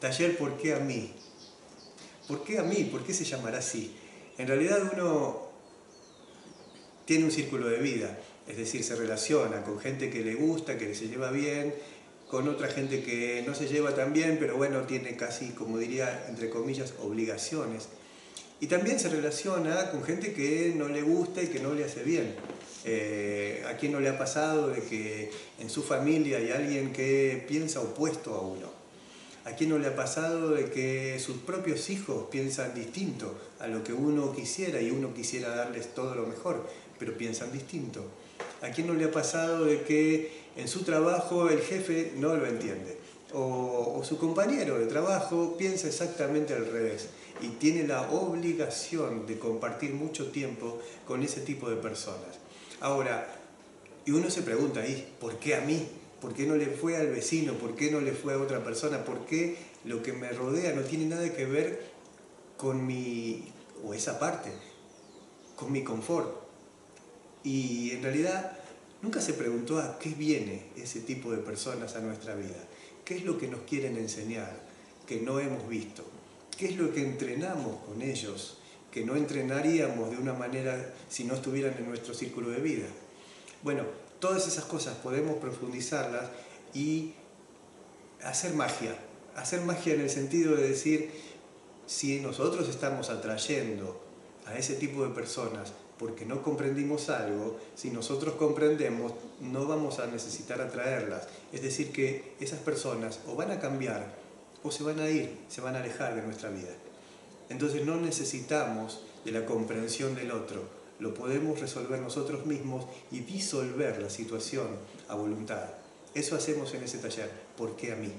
Taller ¿Por qué a mí? ¿Por qué a mí? ¿Por qué se llamará así? En realidad uno tiene un círculo de vida, es decir, se relaciona con gente que le gusta, que se lleva bien, con otra gente que no se lleva tan bien, pero bueno, tiene casi, como diría, entre comillas, obligaciones. Y también se relaciona con gente que no le gusta y que no le hace bien. Eh, ¿A quién no le ha pasado de que en su familia hay alguien que piensa opuesto a uno? ¿A quién no le ha pasado de que sus propios hijos piensan distinto a lo que uno quisiera y uno quisiera darles todo lo mejor, pero piensan distinto? ¿A quién no le ha pasado de que en su trabajo el jefe no lo entiende? O, o su compañero de trabajo piensa exactamente al revés y tiene la obligación de compartir mucho tiempo con ese tipo de personas. Ahora, y uno se pregunta ahí, ¿por qué a mí? ¿Por qué no le fue al vecino? ¿Por qué no le fue a otra persona? ¿Por qué lo que me rodea no tiene nada que ver con mi, o esa parte, con mi confort? Y en realidad nunca se preguntó a qué viene ese tipo de personas a nuestra vida. ¿Qué es lo que nos quieren enseñar que no hemos visto? ¿Qué es lo que entrenamos con ellos que no entrenaríamos de una manera si no estuvieran en nuestro círculo de vida? Bueno, todas esas cosas podemos profundizarlas y hacer magia. Hacer magia en el sentido de decir, si nosotros estamos atrayendo a ese tipo de personas porque no comprendimos algo, si nosotros comprendemos, no vamos a necesitar atraerlas. Es decir, que esas personas o van a cambiar o se van a ir, se van a alejar de nuestra vida. Entonces no necesitamos de la comprensión del otro, lo podemos resolver nosotros mismos y disolver la situación a voluntad. Eso hacemos en ese taller. ¿Por qué a mí?